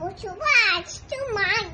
much Too much.